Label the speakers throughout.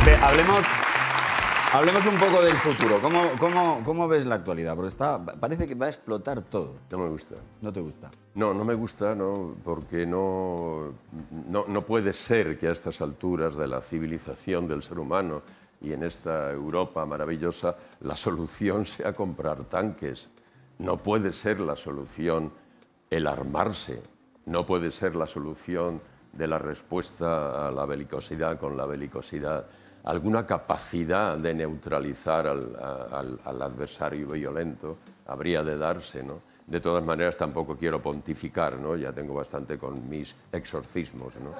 Speaker 1: Pepe, hablemos, hablemos un poco del futuro. ¿Cómo, cómo, cómo ves la actualidad? Porque está, parece que va a explotar todo.
Speaker 2: No me gusta.
Speaker 1: ¿No te gusta?
Speaker 2: No, no me gusta, no, porque no, no, no puede ser que a estas alturas de la civilización del ser humano y en esta Europa maravillosa la solución sea comprar tanques. No puede ser la solución el armarse. No puede ser la solución de la respuesta a la belicosidad con la belicosidad. Alguna capacidad de neutralizar al, al- al adversario violento habría de darse, ¿no? De todas maneras, tampoco quiero pontificar, ¿no? Ya tengo bastante con mis exorcismos, ¿no?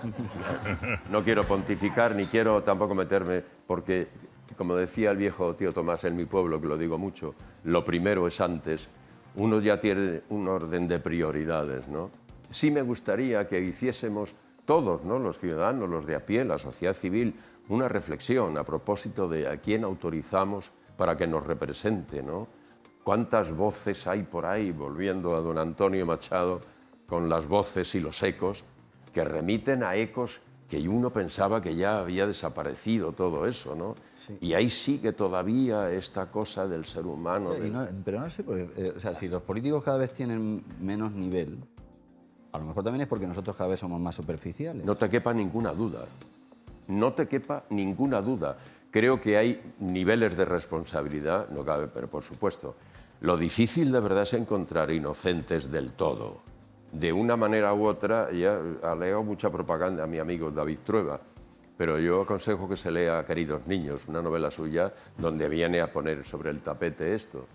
Speaker 2: No quiero pontificar ni quiero tampoco meterme, porque, como decía el viejo tío Tomás en mi pueblo, que lo digo mucho, lo primero es antes, uno ya tiene un orden de prioridades, ¿no? Sí me gustaría que hiciésemos todos, ¿no? Los ciudadanos, los de a pie, la sociedad civil, una reflexión a propósito de a quién autorizamos para que nos represente, ¿no? ¿Cuántas voces hay por ahí, volviendo a don Antonio Machado, con las voces y los ecos, que remiten a ecos que uno pensaba que ya había desaparecido todo eso, ¿no? Y ahí sigue todavía esta cosa del ser humano.
Speaker 1: Y
Speaker 2: del-
Speaker 1: no- pero no sé, porque, eh, o sea, si los políticos cada vez tienen menos nivel, a lo mejor también es porque nosotros cada vez somos más superficiales.
Speaker 2: No te quepa ninguna duda. No te quepa ninguna duda. Creo que hay niveles de responsabilidad, no cabe, pero por supuesto. Lo difícil de verdad es encontrar inocentes del todo. De una manera u otra, ya leo mucha propaganda a mi amigo David Trueba, pero yo aconsejo que se lea Queridos Niños, una novela suya donde viene a poner sobre el tapete esto.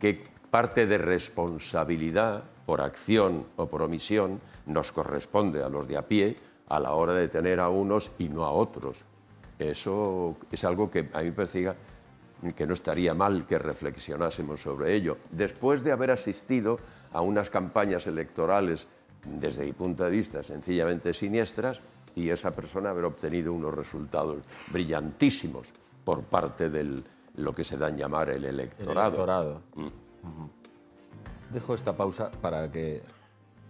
Speaker 2: que parte de responsabilidad por acción o por omisión nos corresponde a los de a pie a la hora de tener a unos y no a otros. Eso es algo que a mí me parece que no estaría mal que reflexionásemos sobre ello. Después de haber asistido a unas campañas electorales, desde mi punto de vista, sencillamente siniestras, y esa persona haber obtenido unos resultados brillantísimos por parte de lo que se da en llamar el
Speaker 1: El
Speaker 2: electorado.
Speaker 1: electorado. Ujú. Dejo esta pausa para que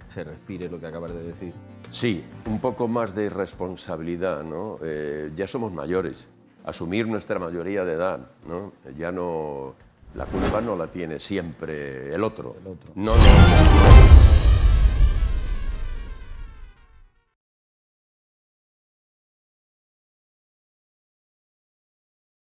Speaker 1: se respire lo que acabas de decir.
Speaker 2: Sí, un poco más de responsabilidad, ¿no? Eh, ya somos mayores, asumir nuestra mayoría de edad, ¿no? Ya no, la culpa no la tiene siempre el otro.
Speaker 1: El otro.
Speaker 2: No, no,